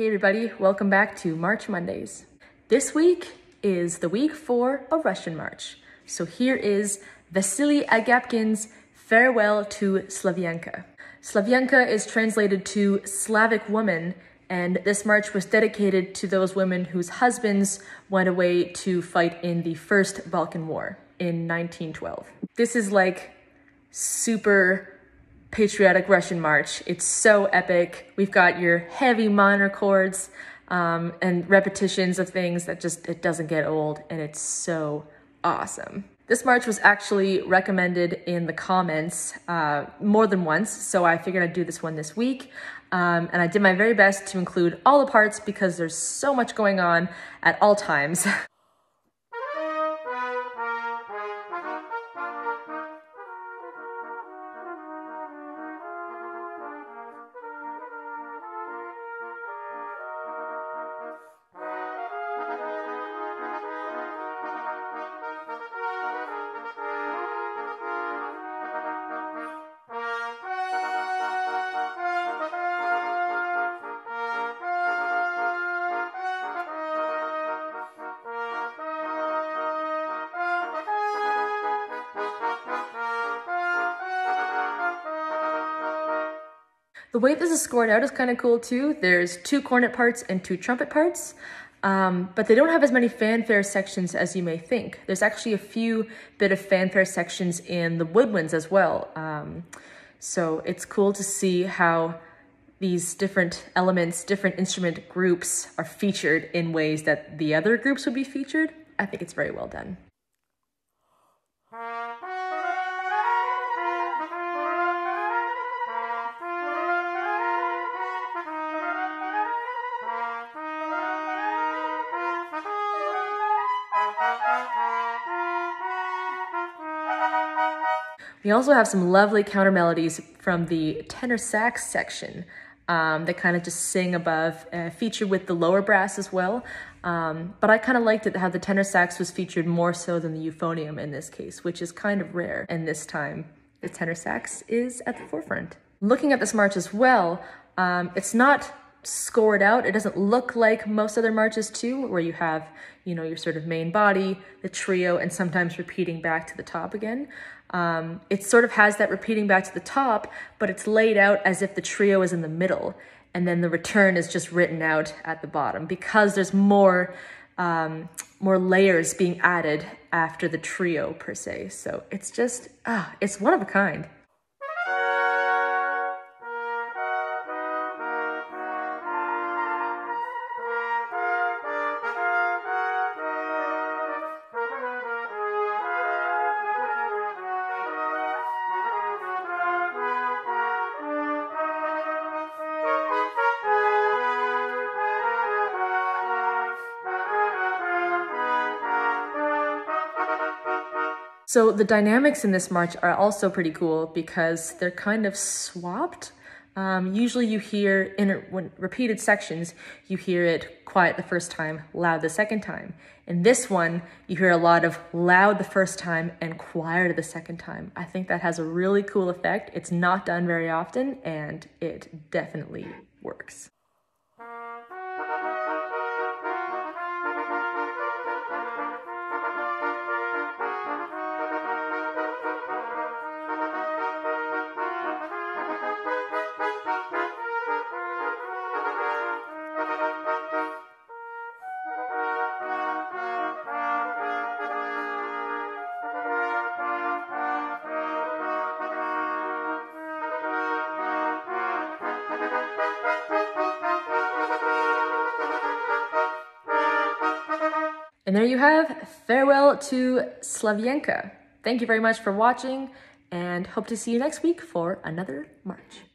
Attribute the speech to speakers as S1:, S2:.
S1: Hey everybody, welcome back to March Mondays. This week is the week for a Russian march. So here is Vasily Agapkin's Farewell to Slavyanka. Slavyanka is translated to Slavic woman, and this march was dedicated to those women whose husbands went away to fight in the First Balkan War in 1912. This is like super patriotic Russian march. It's so epic. We've got your heavy minor chords um, and repetitions of things that just, it doesn't get old and it's so awesome. This march was actually recommended in the comments uh, more than once, so I figured I'd do this one this week. Um, and I did my very best to include all the parts because there's so much going on at all times. The way this is scored out is kind of cool too. There's two cornet parts and two trumpet parts, um, but they don't have as many fanfare sections as you may think. There's actually a few bit of fanfare sections in the woodwinds as well. Um, so it's cool to see how these different elements, different instrument groups are featured in ways that the other groups would be featured. I think it's very well done. We also have some lovely counter melodies from the tenor sax section um, that kind of just sing above, uh, featured with the lower brass as well. Um, but I kind of liked it how the tenor sax was featured more so than the euphonium in this case, which is kind of rare. And this time, the tenor sax is at the forefront. Looking at this march as well, um, it's not scored out. It doesn't look like most other marches too, where you have, you know, your sort of main body, the trio, and sometimes repeating back to the top again. Um, it sort of has that repeating back to the top, but it's laid out as if the trio is in the middle, and then the return is just written out at the bottom because there's more um, more layers being added after the trio per se. So it's just, ah, it's one of a kind. So the dynamics in this march are also pretty cool because they're kind of swapped. Um, usually you hear in when repeated sections, you hear it quiet the first time, loud the second time. In this one, you hear a lot of loud the first time and quieter the second time. I think that has a really cool effect. It's not done very often and it definitely works. And there you have Farewell to Slavienka. Thank you very much for watching and hope to see you next week for another March.